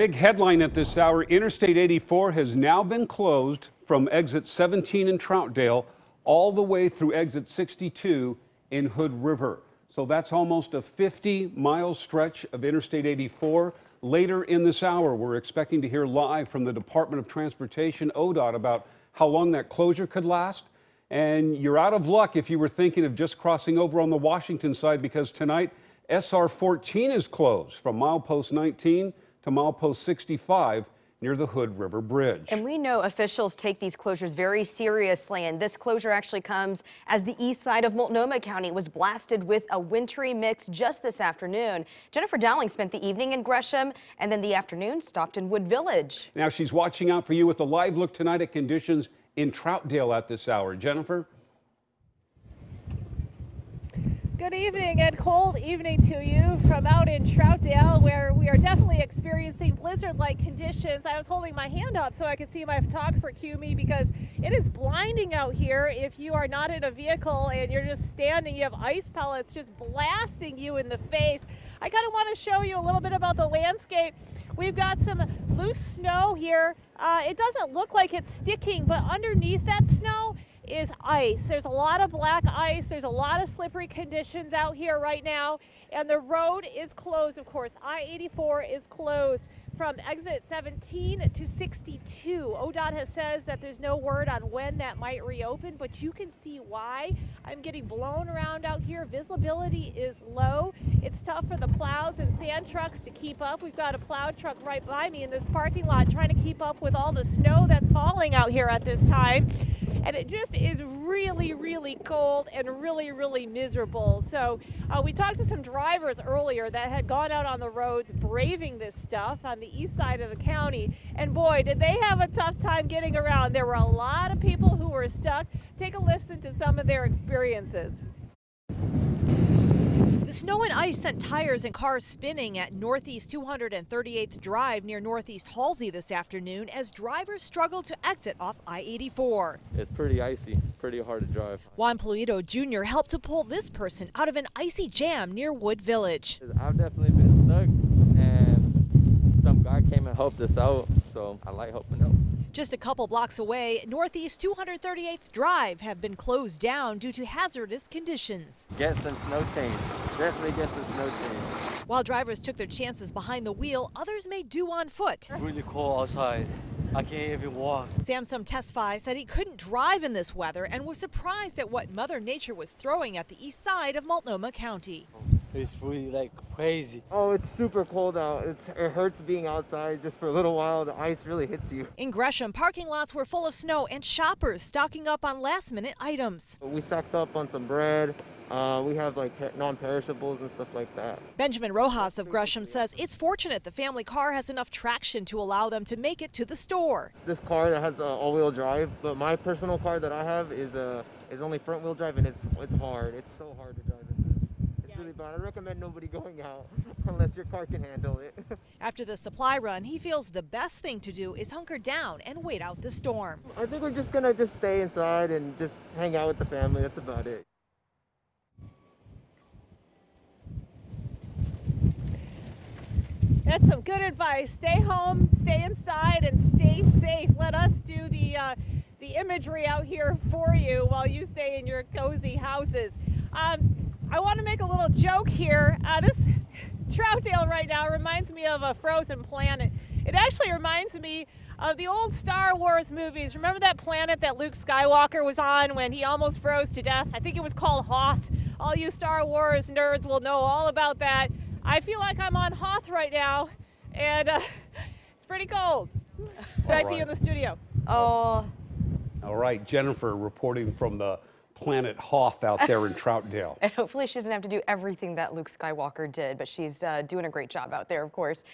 Big headline at this hour Interstate 84 has now been closed from exit 17 in Troutdale all the way through exit 62 in Hood River. So that's almost a 50 mile stretch of Interstate 84. Later in this hour, we're expecting to hear live from the Department of Transportation, ODOT, about how long that closure could last. And you're out of luck if you were thinking of just crossing over on the Washington side because tonight SR 14 is closed from milepost 19 to milepost 65 near the Hood River Bridge. And we know officials take these closures very seriously, and this closure actually comes as the east side of Multnomah County was blasted with a wintry mix just this afternoon. Jennifer Dowling spent the evening in Gresham and then the afternoon stopped in Wood Village. Now she's watching out for you with a live look tonight at conditions in Troutdale at this hour. Jennifer? Good evening and cold evening to you from out in Troutdale, where we are definitely experiencing blizzard-like conditions. I was holding my hand up so I could see my photographer cue me because it is blinding out here if you are not in a vehicle and you're just standing. You have ice pellets just blasting you in the face. I kind of want to show you a little bit about the landscape. We've got some loose snow here. Uh, it doesn't look like it's sticking, but underneath that snow, is ice. There's a lot of black ice. There's a lot of slippery conditions out here right now. And the road is closed, of course. I-84 is closed from exit 17 to 62. ODOT has says that there's no word on when that might reopen, but you can see why. I'm getting blown around out here. Visibility is low. It's tough for the plows and sand trucks to keep up. We've got a plow truck right by me in this parking lot trying to keep up with all the snow that's falling out here at this time and it just is really, really cold and really, really miserable. So uh, we talked to some drivers earlier that had gone out on the roads braving this stuff on the east side of the county, and boy, did they have a tough time getting around. There were a lot of people who were stuck. Take a listen to some of their experiences. Snow and ice sent tires and cars spinning at Northeast 238th Drive near Northeast Halsey this afternoon as drivers struggled to exit off I-84. It's pretty icy, pretty hard to drive. Juan Polito Jr. helped to pull this person out of an icy jam near Wood Village. I've definitely been stuck and some guy came and helped us out, so I like helping out. Just a couple blocks away, Northeast 238th Drive have been closed down due to hazardous conditions. Get some snow chains. Definitely get some snow chains. While drivers took their chances behind the wheel, others may do on foot. Really cold outside. I can't even walk. Samson Tesfaye said he couldn't drive in this weather and was surprised at what Mother Nature was throwing at the east side of Multnomah County. It's really like crazy. Oh, it's super cold out. It's, it hurts being outside just for a little while. The ice really hits you. In Gresham, parking lots were full of snow and shoppers stocking up on last minute items. We stocked up on some bread. Uh, we have like non-perishables and stuff like that. Benjamin Rojas of Gresham says it's fortunate the family car has enough traction to allow them to make it to the store. This car that has all-wheel drive, but my personal car that I have is uh, is only front-wheel drive and it's it's hard. It's so hard to drive really bad. I recommend nobody going out unless your car can handle it. After the supply run, he feels the best thing to do is hunker down and wait out the storm. I think we're just gonna just stay inside and just hang out with the family. That's about it. That's some good advice. Stay home, stay inside, and stay safe. Let us do the uh, the imagery out here for you while you stay in your cozy houses. Um, I want to make a little joke here. Uh, this Troutdale right now reminds me of a frozen planet. It actually reminds me of the old Star Wars movies. Remember that planet that Luke Skywalker was on when he almost froze to death? I think it was called Hoth. All you Star Wars nerds will know all about that. I feel like I'm on Hoth right now, and uh, it's pretty cold. Back right. to you in the studio. Oh. All right, Jennifer reporting from the Planet Hoth out there in Troutdale. and hopefully she doesn't have to do everything that Luke Skywalker did, but she's uh, doing a great job out there, of course.